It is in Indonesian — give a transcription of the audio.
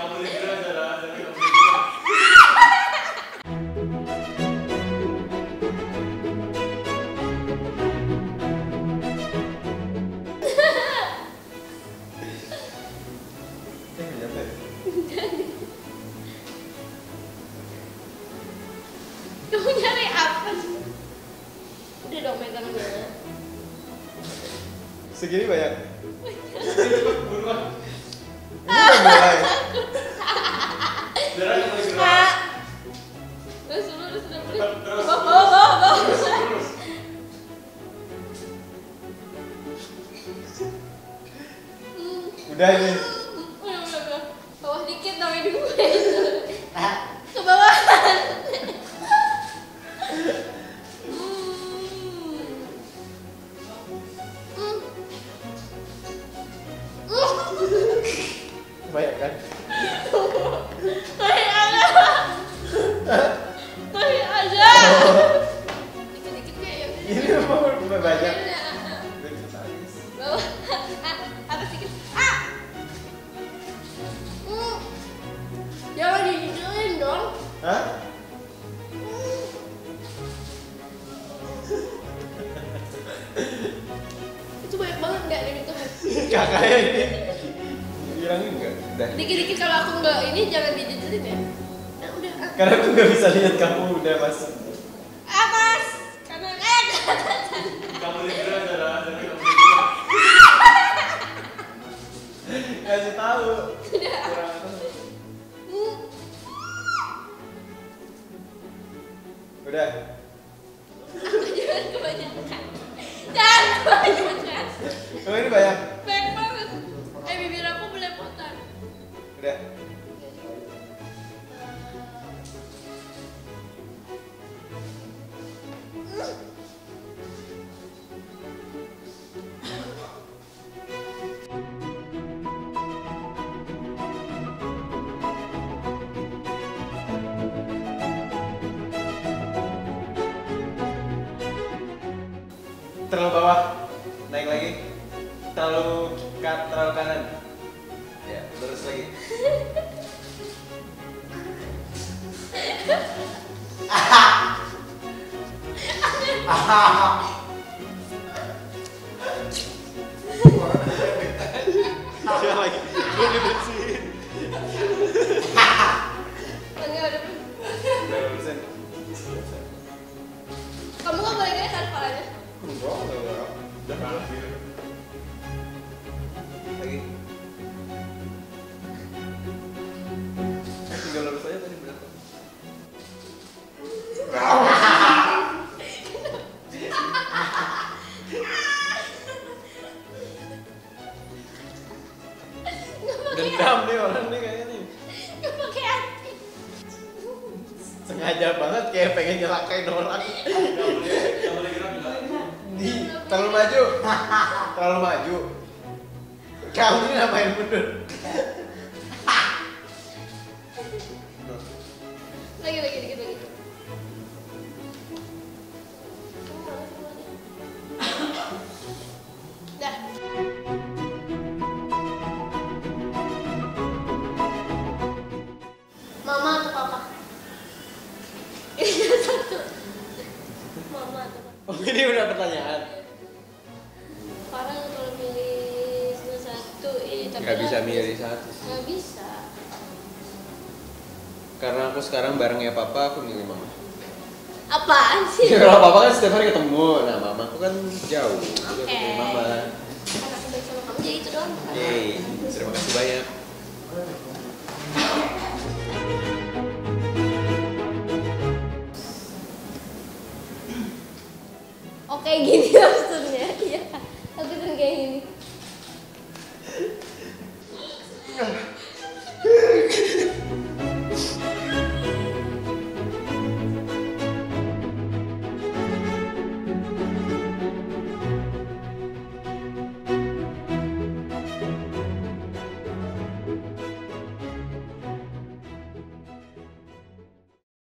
Kamu lihat cara cara kamu lihat. Nggak nyampe. Kamu nyari apa sih? Udah dong megang dulu. Segini banyak. Buruan. Ini udah mulai. Terus dulu, terus dulu. Terus, terus. Bawa, bawa, bawa, bawa. Terus, terus. Udah ini. Bawah dikit namanya dua. Ke bawah. Hmm. Hmm. Banyak kan? Kakaknya ini. Bilangin enggak? Dikit-dikit kalau aku nggak ini jangan dijujulin ya. Nah, udah. ah. Karena aku nggak bisa lihat kamu udah masuk. Atas. Kanan. Eh. Kamu cara kamu lihat. Kasih tahu. Udah. Kurang. Udah. Jangan kebanyakan. Jangan kebanyakan. Kamu ini banyak. Banyak banget. Eh bibir aku belepotan. Udah. Terlalu bawah. Naik lagi. Terlalu ka- terlalu kanan. Ya, lurus lagi. Dia lagi. Gue dibersihin. Enggak? Kamu nggak boleh gaya kan kepalanya? Enggak, enggak, enggak. Udah kalah. Lagi. Tinggal lurus aja tadi berapa? Dendam nih orang nih kayaknya nih. Nggak pakai hati. Sengaja banget kayak pengen nyelakain orang. Gerak enggak? Di terlalu maju. Terlalu maju. Kamu ini ngapain mundur? Lagi lagi dikit lagi. Ini udah pertanyaan. Sekarang kalau milih satu, eh, tapi Gak bisa milih satu. Nggak bisa. Karena aku sekarang barengnya papa, aku milih mama. Apaan sih? Kalau papa kan setiap hari ketemu, nah mama aku kan jauh. Oke. milih mama. Karena aku baik sama kamu jadi itu doang. Yeay, terima kasih banyak. Oke gini maksudnya, iya. Aku tuh kayak gini.